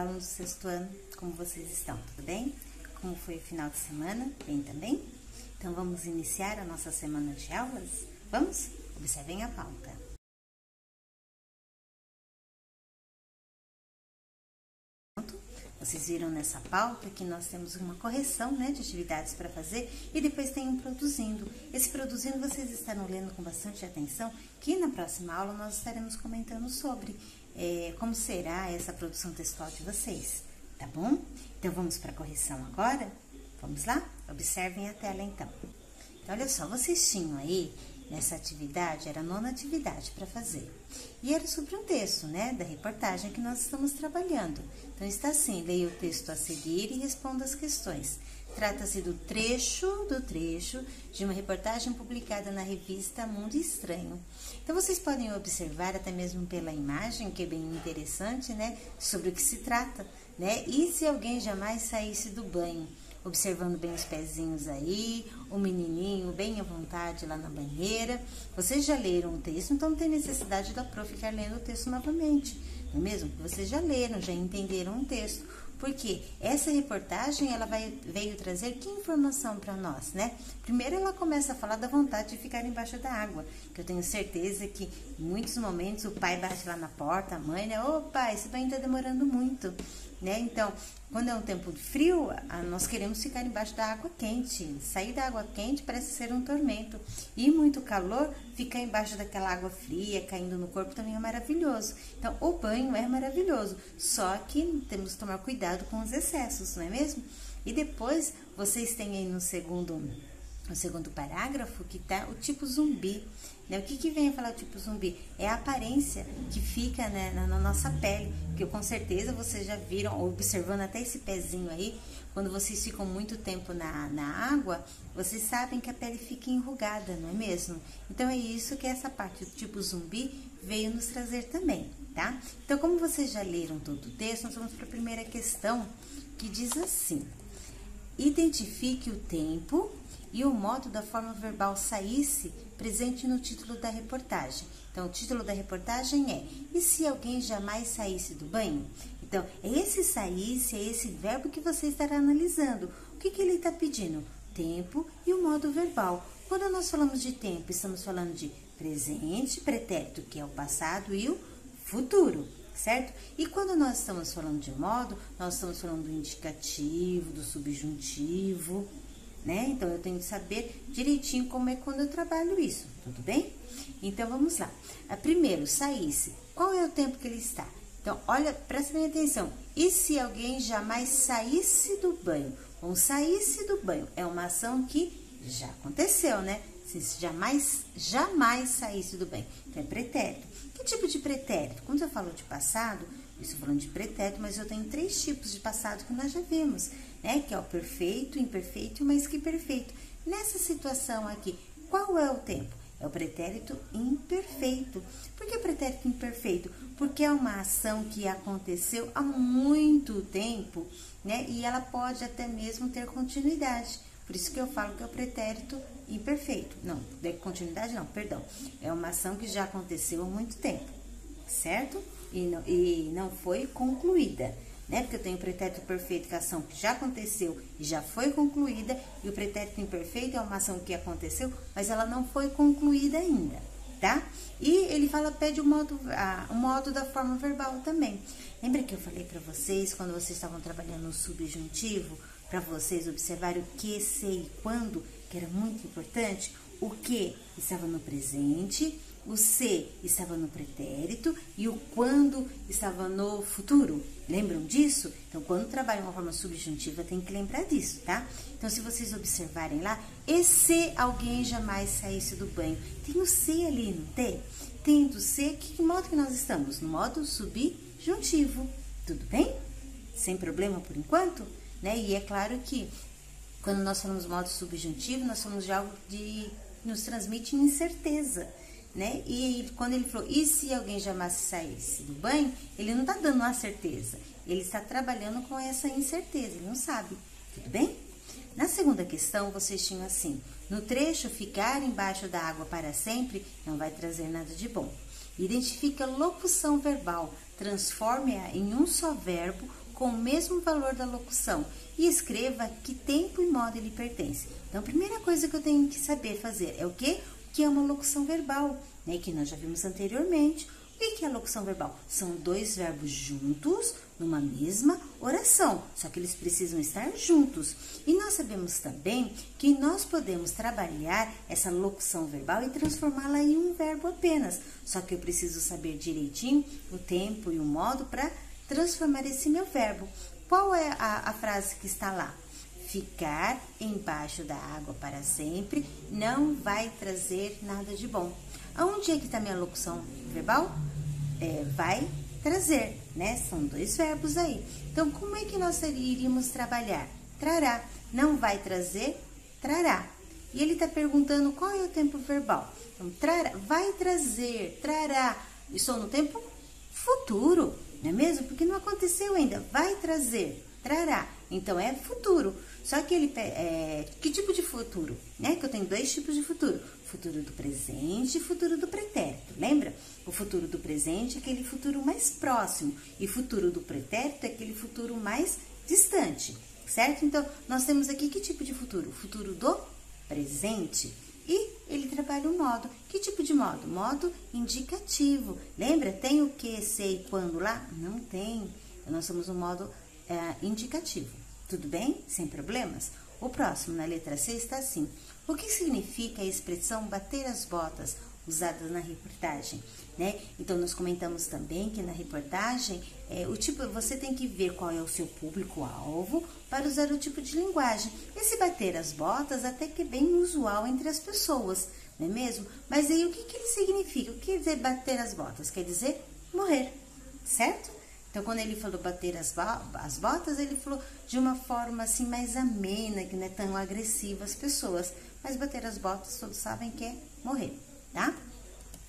Alunos do sexto ano, como vocês estão? Tudo bem? Como foi o final de semana? Bem também? Então vamos iniciar a nossa semana de aulas? Vamos? Observem a pauta. Vocês viram nessa pauta que nós temos uma correção né, de atividades para fazer e depois tem um produzindo. Esse produzindo vocês estarão lendo com bastante atenção, que na próxima aula nós estaremos comentando sobre é, como será essa produção textual de vocês, tá bom? Então vamos para a correção agora? Vamos lá? Observem a tela então. Então, olha só, vocês tinham aí nessa atividade, era a nona atividade para fazer. E era sobre um texto, né, da reportagem que nós estamos trabalhando. Então está assim, leia o texto a seguir e responda as questões. Trata-se do trecho do trecho de uma reportagem publicada na revista Mundo Estranho. Então vocês podem observar até mesmo pela imagem, que é bem interessante, né, sobre o que se trata, né? E se alguém jamais saísse do banho? Observando bem os pezinhos aí, o menininho bem à vontade lá na banheira. Vocês já leram o texto, então não tem necessidade da prof ficar lendo o texto novamente, não é mesmo? Vocês já leram, já entenderam o texto. Porque essa reportagem ela vai, veio trazer que informação para nós, né? Primeiro ela começa a falar da vontade de ficar embaixo da água, que eu tenho certeza que em muitos momentos o pai bate lá na porta, a mãe, né? Ô pai, esse banho está demorando muito, né? Então, quando é um tempo frio, nós queremos ficar embaixo da água quente. Sair da água quente parece ser um tormento. E muito calor, ficar embaixo daquela água fria, caindo no corpo também é maravilhoso. Então, o banho é maravilhoso, só que temos que tomar cuidado com os excessos, não é mesmo? E depois, vocês têm aí no segundo no segundo parágrafo que está o tipo zumbi. Né? O que, que vem a falar o tipo zumbi? É a aparência que fica né, na, na, nossa pele, que com certeza vocês já viram, observando até esse pezinho aí, quando vocês ficam muito tempo na, na água, vocês sabem que a pele fica enrugada, não é mesmo? Então é isso que essa parte do tipo zumbi veio nos trazer também, tá? Então, como vocês já leram todo o texto, nós vamos para a primeira questão, que diz assim: Identifique o tempo e o modo da forma verbal saísse presente no título da reportagem. Então, o título da reportagem é E se alguém jamais saísse do banho? Então, é esse saísse, é esse verbo que você estará analisando. O que, que ele está pedindo? Tempo e o modo verbal. Quando nós falamos de tempo, estamos falando de presente, pretérito, que é o passado, e o futuro, certo? E quando nós estamos falando de modo, nós estamos falando do indicativo, do subjuntivo, né? Então eu tenho que saber direitinho como é quando eu trabalho isso, tudo bem? Então vamos lá. A primeiro, saísse. Qual é o tempo que ele está? Então, olha, presta bem atenção. E se alguém jamais saísse do banho? Ou saísse do banho é uma ação que já aconteceu, né? Se jamais, jamais saísse do banho. Então, é pretérito. Que tipo de pretérito? Quando eu falo de passado, eu estou falando de pretérito, mas eu tenho três tipos de passado que nós já vimos né? Que é o perfeito, imperfeito, mas que perfeito. Nessa situação aqui, qual é o tempo? É o pretérito imperfeito. Por que pretérito imperfeito? Porque é uma ação que aconteceu há muito tempo, né? E ela pode até mesmo ter continuidade. Por isso que eu falo que é o pretérito imperfeito. Não, de continuidade não, perdão. É uma ação que já aconteceu há muito tempo, certo? E não, e não foi concluída né? Porque eu tenho o pretérito perfeito, que é a ação que já aconteceu e já foi concluída, e o pretérito imperfeito é uma ação que aconteceu, mas ela não foi concluída ainda, tá? E ele fala, pede o modo, a, o modo da forma verbal também. Lembra que eu falei para vocês, quando vocês estavam trabalhando no subjuntivo, para vocês observarem o que, se e quando, que era muito importante? O que estava no presente, o se estava no pretérito e o quando estava no futuro. Lembram disso? Então, quando trabalha uma forma subjuntiva, tem que lembrar disso, tá? Então, se vocês observarem lá, e se alguém jamais saísse do banho? Tem o se ali, não tem? Tendo se, que, que modo que nós estamos? No modo subjuntivo, tudo bem? Sem problema por enquanto? Né? E é claro que quando nós falamos modo subjuntivo, nós falamos de algo de nos transmite incerteza né? E quando ele falou, e se alguém jamais saísse do banho, ele não está dando uma certeza, ele está trabalhando com essa incerteza, ele não sabe, tudo bem? Na segunda questão, vocês tinham assim, no trecho ficar embaixo da água para sempre não vai trazer nada de bom. Identifique a locução verbal, transforme-a em um só verbo com o mesmo valor da locução e escreva que tempo e modo ele pertence. Então, a primeira coisa que eu tenho que saber fazer é o quê? Que é uma locução verbal, né? Que nós já vimos anteriormente. O que é a locução verbal? São dois verbos juntos numa mesma oração, só que eles precisam estar juntos. E nós sabemos também que nós podemos trabalhar essa locução verbal e transformá-la em um verbo apenas. Só que eu preciso saber direitinho o tempo e o modo para transformar esse meu verbo. Qual é a, a frase que está lá? Ficar embaixo da água para sempre não vai trazer nada de bom. Aonde é que está minha locução verbal? É, vai trazer, né? São dois verbos aí. Então, como é que nós iríamos trabalhar? Trará. Não vai trazer, trará. E ele está perguntando qual é o tempo verbal. Então, trará, vai trazer, trará. Estou no tempo futuro, não é mesmo? Porque não aconteceu ainda. Vai trazer, trará. Então, é futuro. Só que ele é, que tipo de futuro? Né? Que eu tenho dois tipos de futuro: futuro do presente e futuro do pretérito. Lembra? O futuro do presente é aquele futuro mais próximo e futuro do pretérito é aquele futuro mais distante, certo? Então, nós temos aqui que tipo de futuro? Futuro do presente. E ele trabalha o modo. Que tipo de modo? Modo indicativo. Lembra? Tem o que, sei, quando lá? Não tem. Então, nós somos um modo é, indicativo. Tudo bem? Sem problemas? O próximo, na letra C, está assim. O que significa a expressão bater as botas, usada na reportagem? Né? Então, nós comentamos também que na reportagem, é, o tipo, você tem que ver qual é o seu público-alvo para usar o tipo de linguagem. Esse bater as botas até que é bem usual entre as pessoas, não é mesmo? Mas aí, o que, que ele significa? O que quer dizer bater as botas? Quer dizer morrer, certo? Então, quando ele falou bater as, as botas, ele falou de uma forma assim mais amena, que não é tão agressiva às pessoas. Mas bater as botas, todos sabem que é morrer, tá?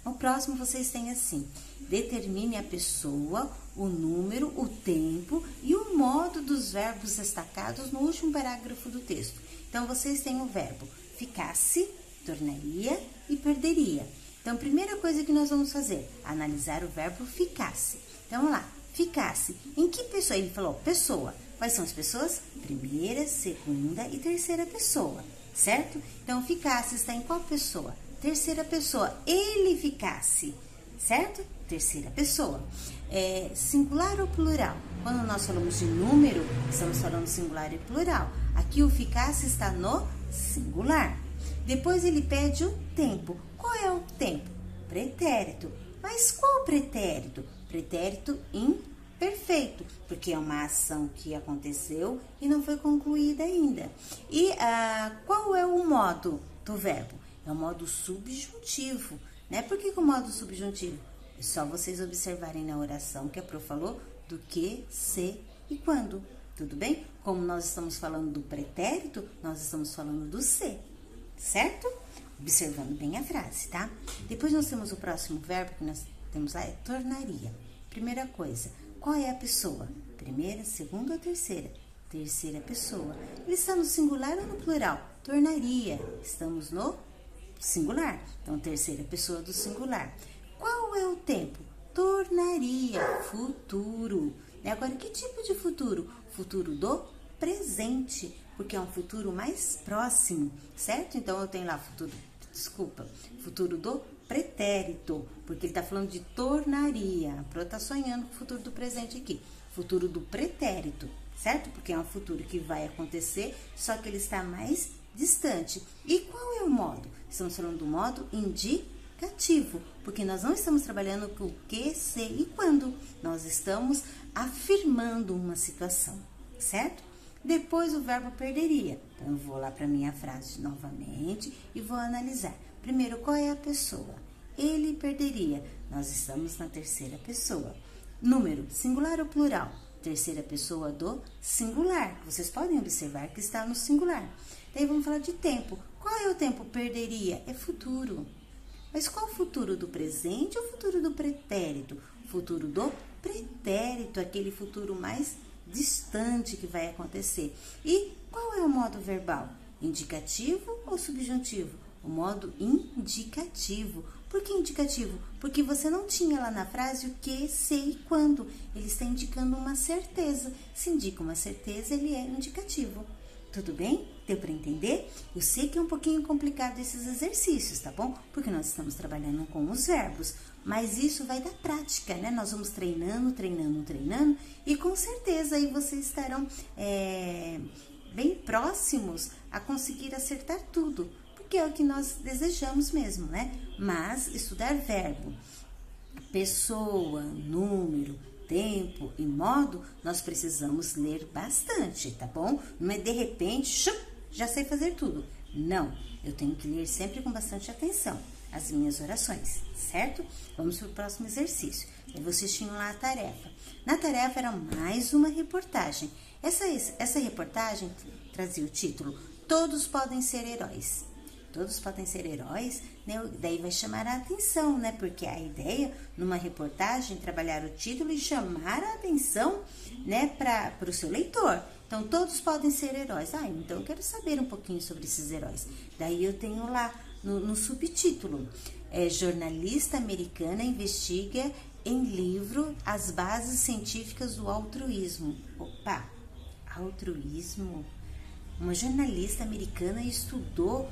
O próximo vocês têm assim: determine a pessoa, o número, o tempo e o modo dos verbos destacados no último parágrafo do texto. Então, vocês têm o verbo ficasse, tornaria e perderia. Então, primeira coisa que nós vamos fazer, analisar o verbo ficasse. Então, vamos lá ficasse. Em que pessoa? Ele falou pessoa. Quais são as pessoas? Primeira, segunda e terceira pessoa, certo? Então, ficasse está em qual pessoa? Terceira pessoa. Ele ficasse, certo? Terceira pessoa. É, singular ou plural? Quando nós falamos de número, estamos falando singular e plural. Aqui o ficasse está no singular. Depois ele pede o tempo. Qual é o tempo? Pretérito. Mas qual pretérito? pretérito imperfeito, porque é uma ação que aconteceu e não foi concluída ainda. E ah, qual é o modo do verbo? É o modo subjuntivo, né? Por que, que o modo subjuntivo? É só vocês observarem na oração que a Pro falou do que, se e quando. Tudo bem? Como nós estamos falando do pretérito, nós estamos falando do se, certo? Observando bem a frase, tá? Depois nós temos o próximo verbo que nós temos lá é tornaria. Primeira coisa, qual é a pessoa? Primeira, segunda ou terceira? Terceira pessoa. Ele está no singular ou no plural? Tornaria. Estamos no singular. Então, terceira pessoa do singular. Qual é o tempo? Tornaria. Futuro. Agora, que tipo de futuro? Futuro do presente, porque é um futuro mais próximo, certo? Então, eu tenho lá futuro, desculpa, futuro do pretérito, porque ele está falando de tornaria. A Pro está sonhando com o futuro do presente aqui. Futuro do pretérito, certo? Porque é um futuro que vai acontecer, só que ele está mais distante. E qual é o modo? Estamos falando do modo indicativo, porque nós não estamos trabalhando com o que, se e quando. Nós estamos afirmando uma situação, certo? Depois o verbo perderia. Então, eu vou lá para minha frase novamente e vou analisar. Primeiro, qual é a pessoa? Ele perderia. Nós estamos na terceira pessoa. Número, singular ou plural? Terceira pessoa do singular. Vocês podem observar que está no singular. Daí vamos falar de tempo. Qual é o tempo? Perderia. É futuro. Mas qual o futuro do presente ou futuro do pretérito? Futuro do pretérito, aquele futuro mais distante que vai acontecer. E qual é o modo verbal? Indicativo ou subjuntivo? O modo indicativo, Por que indicativo? Porque você não tinha lá na frase o que, sei e quando. Ele está indicando uma certeza. Se indica uma certeza, ele é indicativo. Tudo bem? Deu para entender? Eu sei que é um pouquinho complicado esses exercícios, tá bom? Porque nós estamos trabalhando com os verbos, mas isso vai da prática, né? Nós vamos treinando, treinando, treinando e com certeza aí vocês estarão é, bem próximos a conseguir acertar tudo, porque é o que nós desejamos mesmo, né? Mas estudar verbo, pessoa, número, tempo e modo, nós precisamos ler bastante, tá bom? Não é de repente, chup, já sei fazer tudo. Não, eu tenho que ler sempre com bastante atenção as minhas orações, certo? Vamos para o próximo exercício. E vocês tinham lá a tarefa. Na tarefa era mais uma reportagem. Essa, essa reportagem trazia o título Todos podem ser heróis. Todos podem ser heróis, né? Daí vai chamar a atenção, né? Porque a ideia numa reportagem trabalhar o título e chamar a atenção, né, para o seu leitor. Então, todos podem ser heróis. Ah, então eu quero saber um pouquinho sobre esses heróis. Daí eu tenho lá no, no subtítulo: é, Jornalista americana investiga em livro as bases científicas do altruísmo. Opa, altruísmo? Uma jornalista americana estudou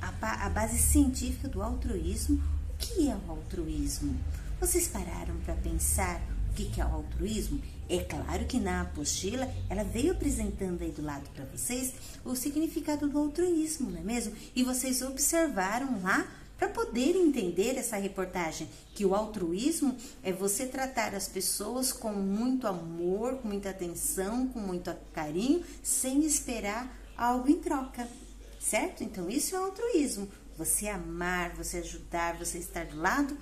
a, a base científica do altruísmo. O que é o altruísmo? Vocês pararam para pensar o que é o altruísmo? É claro que na apostila ela veio apresentando aí do lado para vocês o significado do altruísmo, não é mesmo? E vocês observaram lá para poder entender essa reportagem que o altruísmo é você tratar as pessoas com muito amor, com muita atenção, com muito carinho, sem esperar algo em troca, certo? Então isso é altruísmo. Você amar, você ajudar, você estar do lado,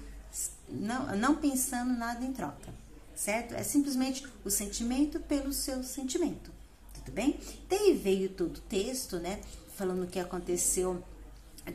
não, não pensando nada em troca certo? É simplesmente o sentimento pelo seu sentimento, tudo bem? Daí veio todo o texto, né? Falando o que aconteceu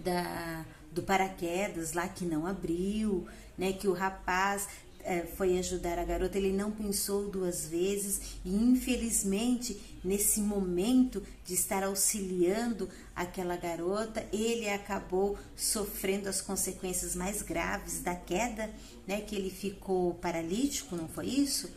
da, do paraquedas lá que não abriu, né? Que o rapaz é, foi ajudar a garota, ele não pensou duas vezes e infelizmente nesse momento de estar auxiliando aquela garota, ele acabou sofrendo as consequências mais graves da queda, né? Que ele ficou paralítico, não foi isso?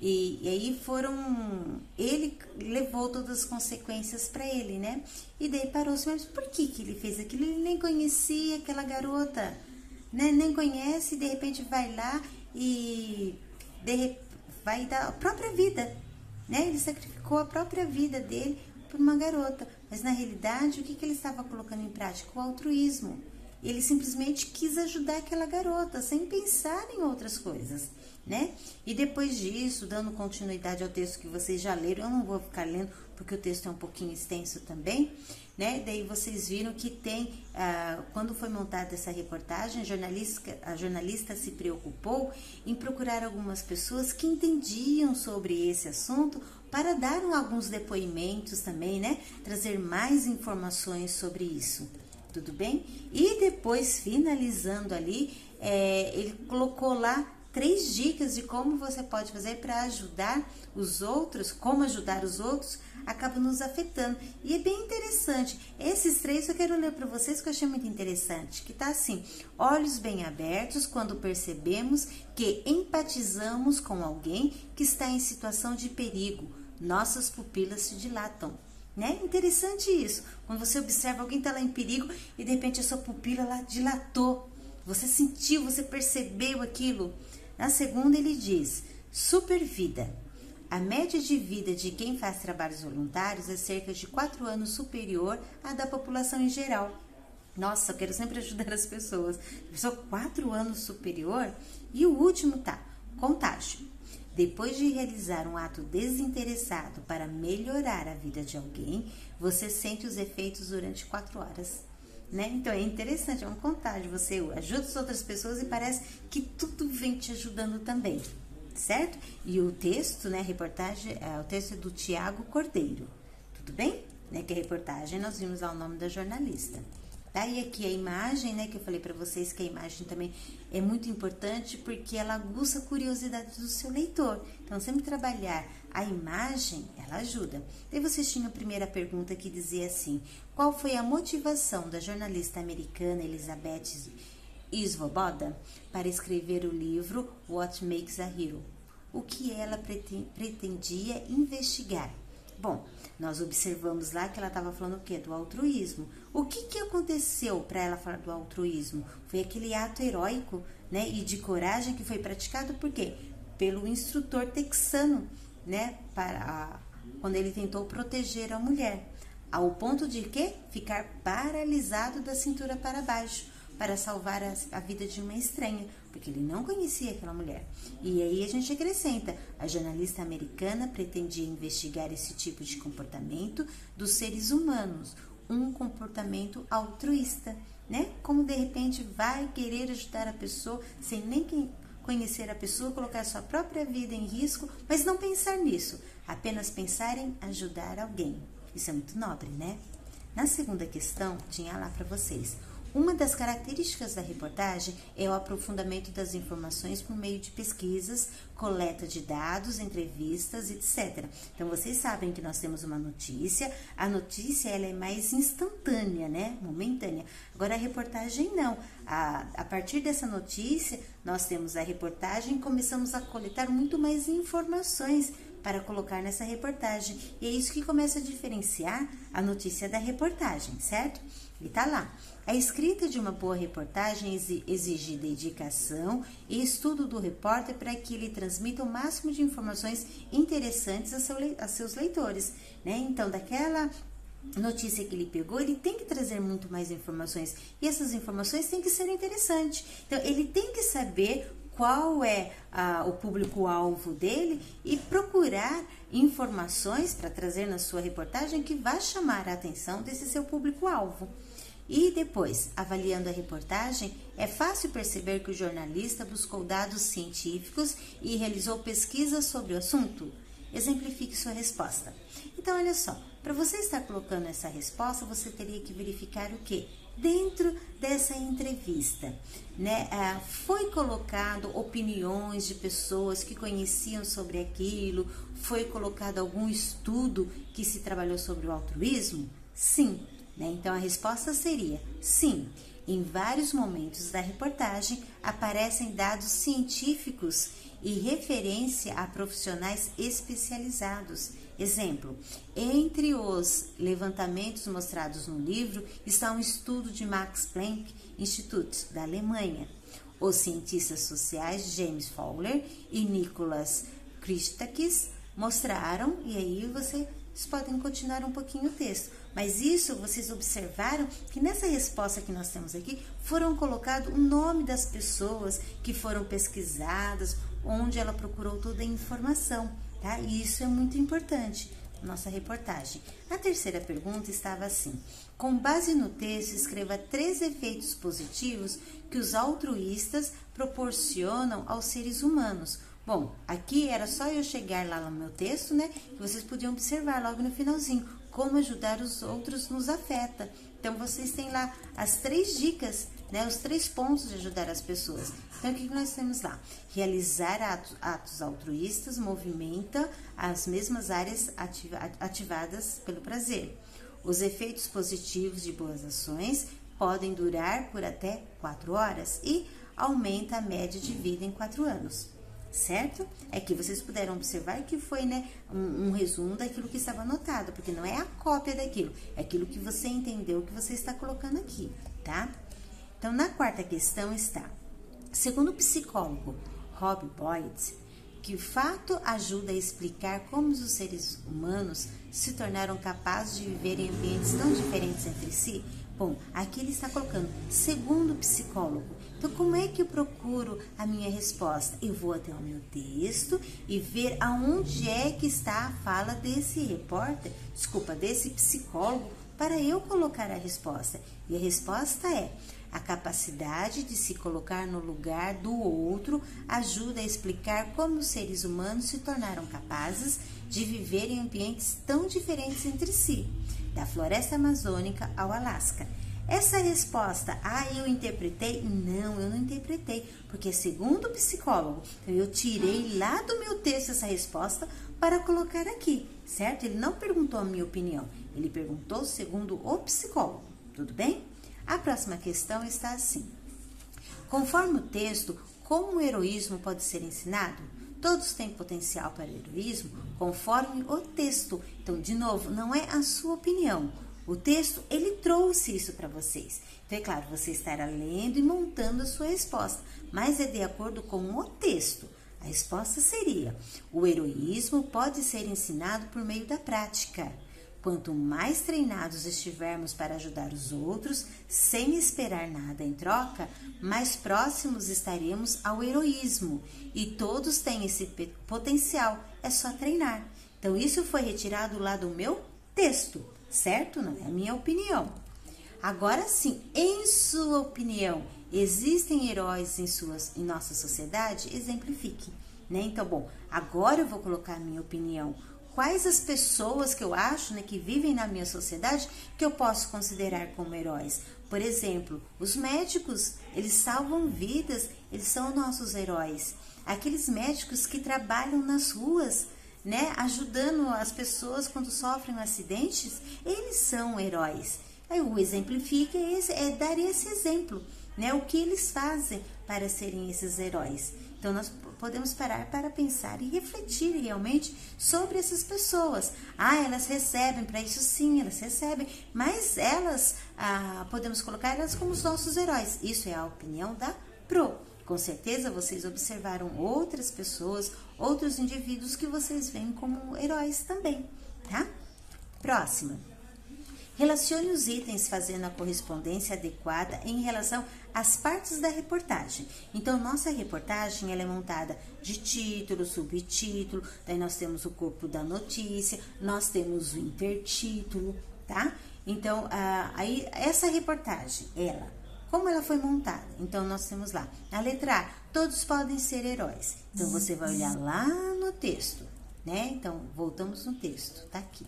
E, e aí foram. Ele levou todas as consequências para ele, né? E daí parou-se, mas por que, que ele fez aquilo? Ele nem conhecia aquela garota, né? Nem conhece e de repente vai lá e de, vai dar a própria vida, né? Ele sacrificou a própria vida dele por uma garota. Mas na realidade, o que, que ele estava colocando em prática? O altruísmo. Ele simplesmente quis ajudar aquela garota, sem pensar em outras coisas, né? E depois disso, dando continuidade ao texto que vocês já leram, eu não vou ficar lendo porque o texto é um pouquinho extenso também, né? Daí vocês viram que tem, ah, quando foi montada essa reportagem, a jornalista, a jornalista se preocupou em procurar algumas pessoas que entendiam sobre esse assunto para dar alguns depoimentos também, né? Trazer mais informações sobre isso. Tudo bem? E depois, finalizando ali, é, ele colocou lá três dicas de como você pode fazer para ajudar os outros, como ajudar os outros, acaba nos afetando. E é bem interessante. Esses três eu quero ler para vocês que eu achei muito interessante, que tá assim: olhos bem abertos quando percebemos que empatizamos com alguém que está em situação de perigo. Nossas pupilas se dilatam. Né? Interessante isso. Quando você observa alguém está lá em perigo e de repente a sua pupila lá dilatou. Você sentiu, você percebeu aquilo. Na segunda, ele diz: supervida. A média de vida de quem faz trabalhos voluntários é cerca de 4 anos superior à da população em geral. Nossa, eu quero sempre ajudar as pessoas. Pessoa 4 anos superior. E o último tá: contágio. Depois de realizar um ato desinteressado para melhorar a vida de alguém, você sente os efeitos durante 4 horas né? Então é interessante, é um contágio. Você ajuda as outras pessoas e parece que tudo vem te ajudando também, certo? E o texto, né? A reportagem, é, o texto é do Tiago Cordeiro, tudo bem? Né, que a reportagem nós vimos lá o nome da jornalista. Tá? Aqui a imagem, né, que eu falei para vocês que a imagem também é muito importante porque ela aguça a curiosidade do seu leitor. Então, sempre trabalhar a imagem, ela ajuda. Daí vocês tinham a primeira pergunta que dizia assim: qual foi a motivação da jornalista americana Elizabeth Svoboda para escrever o livro What Makes a Hero. O que ela pretendia investigar? Bom, nós observamos lá que ela estava falando o quê? Do altruísmo. O que, que aconteceu para ela falar do altruísmo? Foi aquele ato heróico né, e de coragem que foi praticado por quê? Pelo instrutor texano, né? Para a, quando ele tentou proteger a mulher. Ao ponto de quê? Ficar paralisado da cintura para baixo para salvar a, a, vida de uma estranha, porque ele não conhecia aquela mulher. E aí a gente acrescenta: a jornalista americana pretendia investigar esse tipo de comportamento dos seres humanos, um comportamento altruísta, né? Como de repente vai querer ajudar a pessoa sem nem conhecer a pessoa, colocar sua própria vida em risco, mas não pensar nisso, apenas pensar em ajudar alguém. Isso é muito nobre, né? Na segunda questão, tinha lá para vocês uma das características da reportagem é o aprofundamento das informações por meio de pesquisas, coleta de dados, entrevistas, etc. Então vocês sabem que nós temos uma notícia, a notícia ela é mais instantânea, né? Momentânea. Agora a reportagem não. A, a partir dessa notícia, nós temos a reportagem e começamos a coletar muito mais informações para colocar nessa reportagem. E é isso que começa a diferenciar a notícia da reportagem, certo? E tá lá. A escrita de uma boa reportagem exige dedicação e estudo do repórter para que ele transmita o máximo de informações interessantes a, seu, a seus leitores. Né? Então, daquela notícia que ele pegou, ele tem que trazer muito mais informações. E essas informações têm que ser interessantes. Então, ele tem que saber qual é o público-alvo dele e procurar informações para trazer na sua reportagem que vá chamar a atenção desse seu público-alvo. E depois, avaliando a reportagem, é fácil perceber que o jornalista buscou dados científicos e realizou pesquisas sobre o assunto. Exemplifique sua resposta. Então, olha só, para você estar colocando essa resposta, você teria que verificar o que? Dentro dessa entrevista, né, ah, foi colocado opiniões de pessoas que conheciam sobre aquilo, foi colocado algum estudo que se trabalhou sobre o altruísmo? Sim. Né? Então a resposta seria sim. Em vários momentos da reportagem aparecem dados científicos e referência a profissionais especializados. Exemplo: entre os levantamentos mostrados no livro está um estudo de Max Planck Institute da Alemanha. Os cientistas sociais James Fowler e Nicholas Christakis mostraram, e aí vocês podem continuar um pouquinho o texto. Mas isso vocês observaram que nessa resposta que nós temos aqui foram colocado o nome das pessoas que foram pesquisadas, onde ela procurou toda a informação, tá? E isso é muito importante. Nossa reportagem. A terceira pergunta estava assim: com base no texto, escreva três efeitos positivos que os altruístas proporcionam aos seres humanos. Bom, aqui era só eu chegar lá no meu texto, né? Que vocês podiam observar logo no finalzinho como ajudar os outros nos afeta. Então vocês têm lá as três dicas, né, os três pontos de ajudar as pessoas. Então o que nós temos lá? Realizar atos, atos altruístas movimenta as mesmas áreas ativa, ativadas pelo prazer. Os efeitos positivos de boas ações podem durar por até quatro horas e aumenta a média de vida em quatro anos certo? É que vocês puderam observar que foi né, um, um, resumo daquilo que estava anotado, porque não é a cópia daquilo, é aquilo que você entendeu que você está colocando aqui, tá? Então, na quarta questão está, segundo o psicólogo Rob Boyd, que o fato ajuda a explicar como os seres humanos se tornaram capazes de viver em ambientes tão diferentes entre si. Bom, aqui ele está colocando, segundo o psicólogo, então, como é que eu procuro a minha resposta? Eu vou até o meu texto e ver aonde é que está a fala desse repórter, desculpa, desse psicólogo, para eu colocar a resposta. E a resposta é: a capacidade de se colocar no lugar do outro ajuda a explicar como os seres humanos se tornaram capazes de viver em ambientes tão diferentes entre si, da floresta amazônica ao Alasca. Essa resposta, ah, eu interpretei? Não, eu não interpretei, porque segundo o psicólogo, eu tirei lá do meu texto essa resposta para colocar aqui, certo? Ele não perguntou a minha opinião, ele perguntou segundo o psicólogo, tudo bem? A próxima questão está assim: Conforme o texto, como o heroísmo pode ser ensinado? Todos têm potencial para o heroísmo conforme o texto. Então, de novo, não é a sua opinião. O texto, ele trouxe isso para vocês. Então, é claro, você estará lendo e montando a sua resposta, mas é de acordo com o texto. A resposta seria: o heroísmo pode ser ensinado por meio da prática. Quanto mais treinados estivermos para ajudar os outros, sem esperar nada em troca, mais próximos estaremos ao heroísmo. E todos têm esse potencial, é só treinar. Então, isso foi retirado lá do meu texto, certo? Não é a minha opinião. Agora sim, em sua opinião, existem heróis em, suas, em nossa sociedade? Exemplifique. Né? Então, bom, agora eu vou colocar a minha opinião quais as pessoas que eu acho né, que vivem na minha sociedade que eu posso considerar como heróis. Por exemplo, os médicos, eles salvam vidas, eles são nossos heróis. Aqueles médicos que trabalham nas ruas, né, ajudando as pessoas quando sofrem acidentes, eles são heróis. Aí o exemplifica é, esse, é dar esse exemplo, né, o que eles fazem para serem esses heróis. Então, nós podemos parar para pensar e refletir realmente sobre essas pessoas. Ah, elas recebem, para isso sim, elas recebem, mas elas, ah, podemos colocar elas como os nossos heróis. Isso é a opinião da Pro. Com certeza vocês observaram outras pessoas, outros indivíduos que vocês veem como heróis também, tá? Próxima. Relacione os itens fazendo a correspondência adequada em relação às partes da reportagem. Então, nossa reportagem ela é montada de título, subtítulo, daí nós temos o corpo da notícia, nós temos o intertítulo, tá? Então, aí essa reportagem, ela, como ela foi montada? Então, nós temos lá, na letra A, todos podem ser heróis. Então, você vai olhar lá no texto, né? Então, voltamos no texto, tá aqui.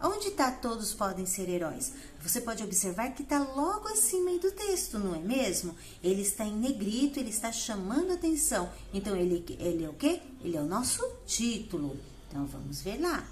Onde está todos podem ser heróis? Você pode observar que está logo acima do texto, não é mesmo? Ele está em negrito, ele está chamando atenção. Então, ele, ele é o quê? Ele é o nosso título. Então, vamos ver lá.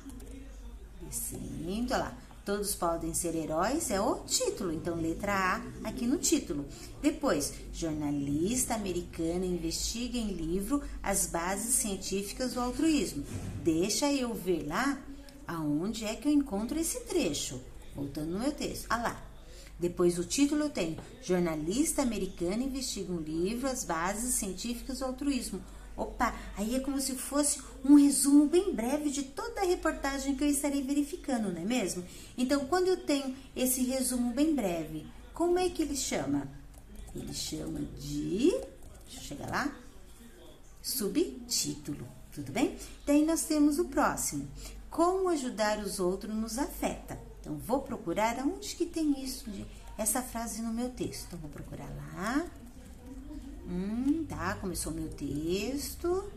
Descendo, olha lá. Todos podem ser heróis é o título. Então, letra A aqui no título. Depois, jornalista americana investiga em livro as bases científicas do altruísmo. Deixa eu ver lá aonde é que eu encontro esse trecho? Voltando no meu texto. Ah lá. Depois do título eu tenho Jornalista americana investiga um livro, as bases científicas do altruísmo. Opa, aí é como se fosse um resumo bem breve de toda a reportagem que eu estarei verificando, não é mesmo? Então, quando eu tenho esse resumo bem breve, como é que ele chama? Ele chama de. Deixa eu chegar lá. Subtítulo, tudo bem? Daí nós temos o próximo. Como ajudar os outros nos afeta. Então, vou procurar onde que tem isso, de, essa frase no meu texto. Então, vou procurar lá. Hum, tá, começou o meu texto.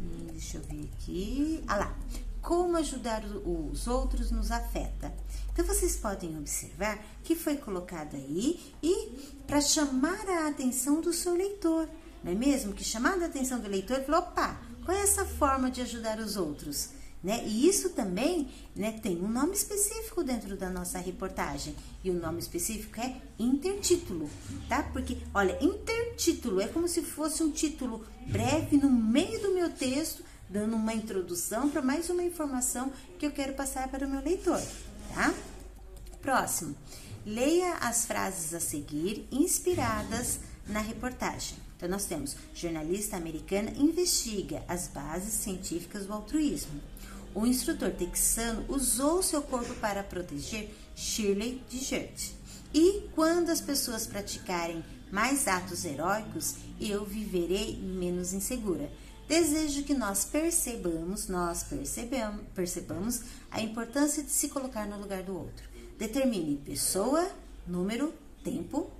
Hum, deixa eu ver aqui. Ah lá. Como ajudar os outros nos afeta. Então, vocês podem observar que foi colocado aí e para chamar a atenção do seu leitor, não é mesmo? Que chamar a atenção do leitor, falou, opa, qual é essa forma de ajudar os outros? Né? E isso também né, tem um nome específico dentro da nossa reportagem. E o nome específico é intertítulo, tá? Porque, olha, intertítulo é como se fosse um título breve no meio do meu texto, dando uma introdução para mais uma informação que eu quero passar para o meu leitor, tá? Próximo. Leia as frases a seguir inspiradas na reportagem. Então, nós temos: jornalista americana investiga as bases científicas do altruísmo. O instrutor texano usou seu corpo para proteger Shirley de Gert. E quando as pessoas praticarem mais atos heróicos, eu viverei menos insegura. Desejo que nós percebamos, nós percebamos, percebamos a importância de se colocar no lugar do outro. Determine pessoa, número, tempo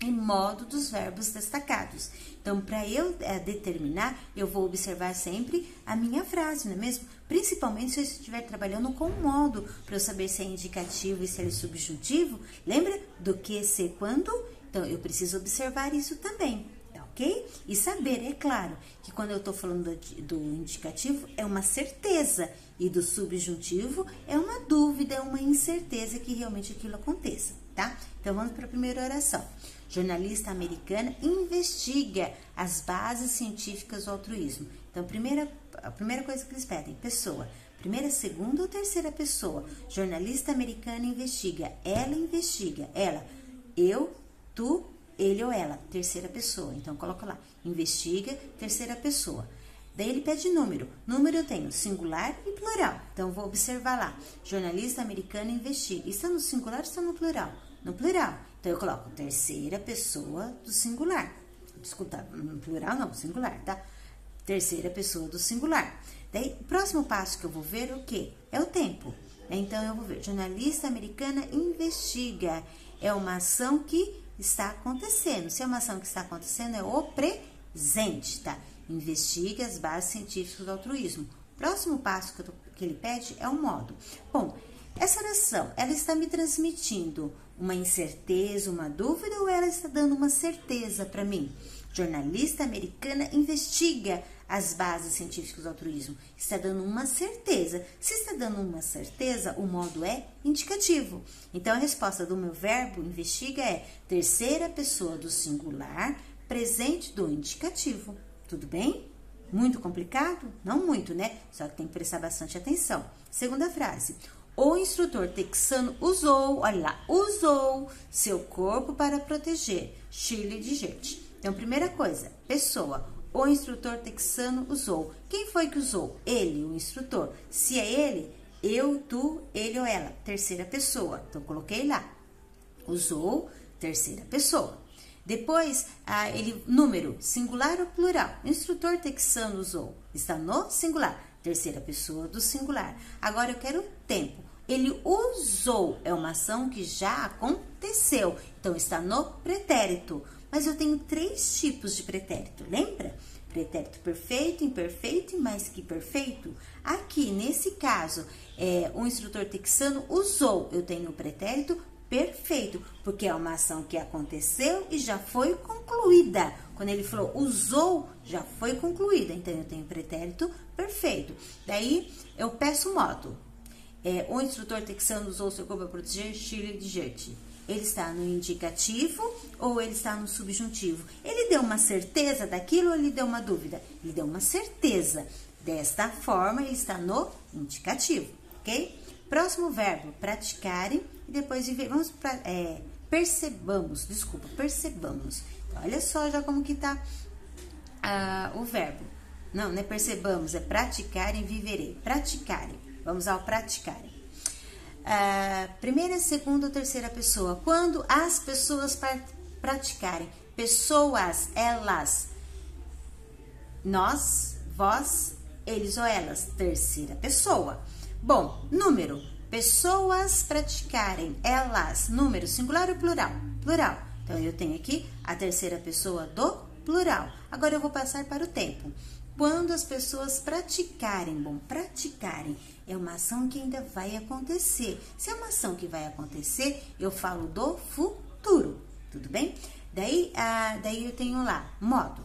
e modo dos verbos destacados. Então, para eu é, determinar, eu vou observar sempre a minha frase, não é mesmo? Principalmente se eu estiver trabalhando com modo, para eu saber se é indicativo e se é subjuntivo. Lembra do que, ser, quando? Então, eu preciso observar isso também, tá ok? E saber, é claro, que quando eu estou falando do, do indicativo, é uma certeza, e do subjuntivo é uma dúvida, é uma incerteza que realmente aquilo aconteça, tá? Então, vamos para a primeira oração. Jornalista americana investiga as bases científicas do altruísmo. Então, primeira, a primeira coisa que eles pedem, pessoa. Primeira, segunda ou terceira pessoa. Jornalista americana investiga. Ela investiga. Ela. Eu, tu, ele ou ela. Terceira pessoa. Então, coloca lá. Investiga, terceira pessoa. Daí ele pede número. Número eu tenho singular e plural. Então, vou observar lá. Jornalista americano investiga. Está no singular ou está no plural? No plural. Então, eu coloco terceira pessoa do singular. Desculpa, plural não, singular, tá? Terceira pessoa do singular. Daí, o próximo passo que eu vou ver é o quê? É o tempo. Então, eu vou ver. Jornalista americana investiga. É uma ação que está acontecendo. Se é uma ação que está acontecendo, é o presente, tá? Investigue as bases científicas do altruísmo. Próximo passo que, tô, que ele pede é o modo. Bom, essa oração, ela está me transmitindo uma incerteza, uma dúvida ou ela está dando uma certeza para mim? Jornalista americana investiga as bases científicas do altruísmo. Está dando uma certeza. Se está dando uma certeza, o modo é indicativo. Então a resposta do meu verbo investiga é terceira pessoa do singular, presente do indicativo. Tudo bem? Muito complicado? Não muito, né? Só que tem que prestar bastante atenção. Segunda frase. O instrutor texano usou, olha lá, usou seu corpo para proteger Shirley de gente. Então, primeira coisa, pessoa. O instrutor texano usou. Quem foi que usou? Ele, o instrutor. Se é ele, eu, tu, ele ou ela. Terceira pessoa. Então, coloquei lá. Usou, terceira pessoa. Depois, ah, ele, número, singular ou plural? O instrutor texano usou. Está no singular. Terceira pessoa do singular. Agora eu quero tempo. Ele usou. É uma ação que já aconteceu. Então, está no pretérito. Mas eu tenho três tipos de pretérito, lembra? Pretérito perfeito, imperfeito e mais que perfeito. Aqui, nesse caso, é, o instrutor texano usou. Eu tenho o pretérito perfeito, porque é uma ação que aconteceu e já foi concluída. Quando ele falou usou, já foi concluída. Então eu tenho pretérito perfeito. Daí eu peço modo. É, o instrutor texano usou seu corpo para proteger Chile de Jete. Ele está no indicativo ou ele está no subjuntivo? Ele deu uma certeza daquilo ou ele deu uma dúvida? Ele deu uma certeza. Desta forma, ele está no indicativo, ok? Próximo verbo, praticarem e depois vamos pra, é, percebamos, desculpa, percebamos. Então, olha só já como que tá ah, o verbo. Não, não é percebamos, é praticarem, viverei. Praticarem. Vamos ao praticarem. Ah, primeira, segunda ou terceira pessoa. Quando as pessoas praticarem. Pessoas, elas. Nós, vós, eles ou elas. Terceira pessoa. Bom, número pessoas praticarem, elas, número singular ou plural? Plural. Então eu tenho aqui a terceira pessoa do plural. Agora eu vou passar para o tempo. Quando as pessoas praticarem, bom, praticarem é uma ação que ainda vai acontecer. Se é uma ação que vai acontecer, eu falo do futuro, tudo bem? Daí, ah, daí eu tenho lá, modo.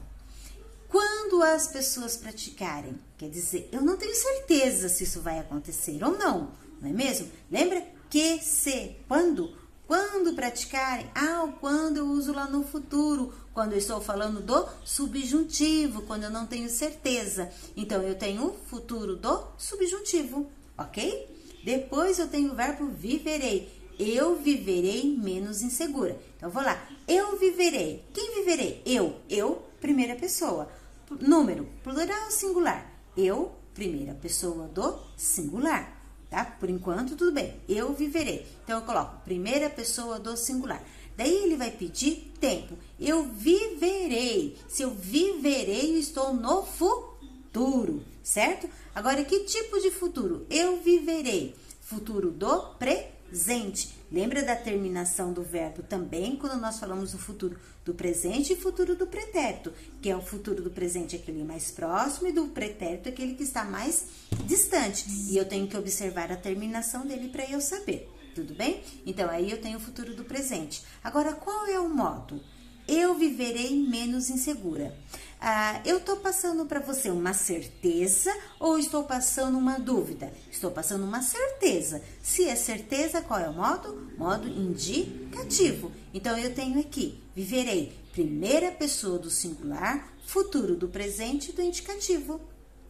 Quando as pessoas praticarem, quer dizer, eu não tenho certeza se isso vai acontecer ou não não é mesmo? Lembra que se, quando, quando praticarem, ah, quando eu uso lá no futuro, quando eu estou falando do subjuntivo, quando eu não tenho certeza. Então, eu tenho o futuro do subjuntivo, ok? Depois eu tenho o verbo viverei. Eu viverei menos insegura. Então, vou lá. Eu viverei. Quem viverei? Eu. Eu, primeira pessoa. Número, plural singular. Eu, primeira pessoa do singular tá? Por enquanto, tudo bem. Eu viverei. Então, eu coloco primeira pessoa do singular. Daí ele vai pedir tempo. Eu viverei. Se eu viverei, eu estou no futuro, certo? Agora, que tipo de futuro? Eu viverei. Futuro do presente. Lembra da terminação do verbo também quando nós falamos do futuro do presente e futuro do pretérito, que é o futuro do presente aquele mais próximo e do pretérito aquele que está mais distante. E eu tenho que observar a terminação dele para eu saber. Tudo bem? Então aí eu tenho o futuro do presente. Agora qual é o modo? Eu viverei menos insegura. Ah, eu estou passando para você uma certeza ou estou passando uma dúvida? Estou passando uma certeza. Se é certeza, qual é o modo? Modo indicativo. Então eu tenho aqui: viverei primeira pessoa do singular, futuro do presente do indicativo.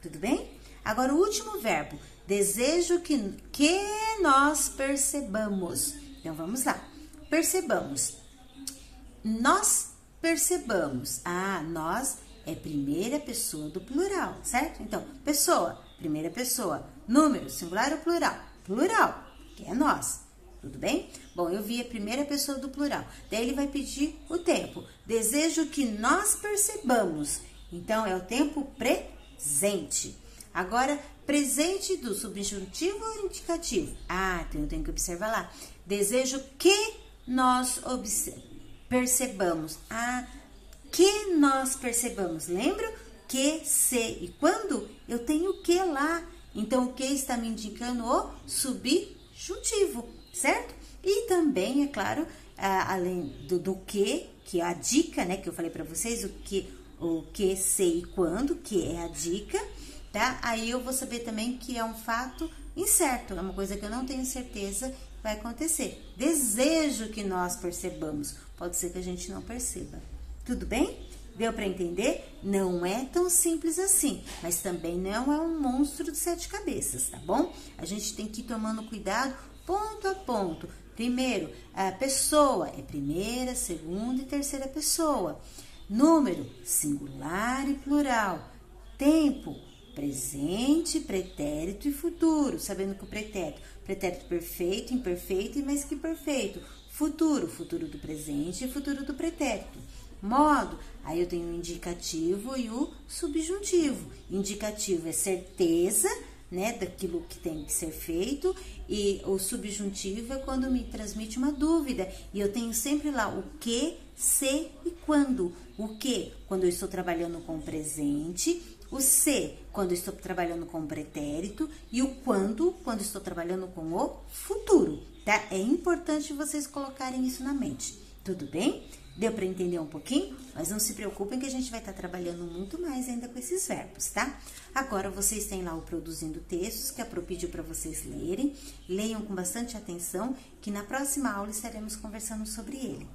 Tudo bem? Agora o último verbo. Desejo que, que nós percebamos. Então vamos lá. Percebamos. Nós percebamos. Ah, nós é primeira pessoa do plural, certo? Então, pessoa, primeira pessoa. Número, singular ou plural? Plural, que é nós. Tudo bem? Bom, eu vi a primeira pessoa do plural. Daí ele vai pedir o tempo. Desejo que nós percebamos. Então, é o tempo presente. Agora, presente do subjuntivo ou indicativo? Ah, então eu tenho que observar lá. Desejo que nós percebamos. Ah, que nós percebamos. Lembra? Que, se e quando eu tenho que lá. Então, o que está me indicando o subjuntivo, certo? E também, é claro, além do, do que, que é a dica, né, que eu falei para vocês, o que, o que, se e quando, que é a dica, tá? Aí eu vou saber também que é um fato incerto, é uma coisa que eu não tenho certeza vai acontecer. Desejo que nós percebamos, pode ser que a gente não perceba. Tudo bem? Deu para entender? Não é tão simples assim, mas também não é um monstro de sete cabeças, tá bom? A gente tem que ir tomando cuidado ponto a ponto. Primeiro, a pessoa é primeira, segunda e terceira pessoa. Número, singular e plural. Tempo, presente, pretérito e futuro, sabendo que o pretérito, pretérito perfeito, imperfeito e mais que perfeito. Futuro, futuro do presente e futuro do pretérito modo. Aí eu tenho o indicativo e o subjuntivo. Indicativo é certeza, né, daquilo que tem que ser feito, e o subjuntivo é quando me transmite uma dúvida. E eu tenho sempre lá o que, se e quando. O que, quando eu estou trabalhando com o presente, o se, quando estou trabalhando com o pretérito, e o quando, quando estou trabalhando com o futuro, tá? É importante vocês colocarem isso na mente, tudo bem? Deu para entender um pouquinho? Mas não se preocupem que a gente vai estar tá trabalhando muito mais ainda com esses verbos, tá? Agora vocês têm lá o Produzindo Textos, que a Pro pediu para vocês lerem. Leiam com bastante atenção, que na próxima aula estaremos conversando sobre ele.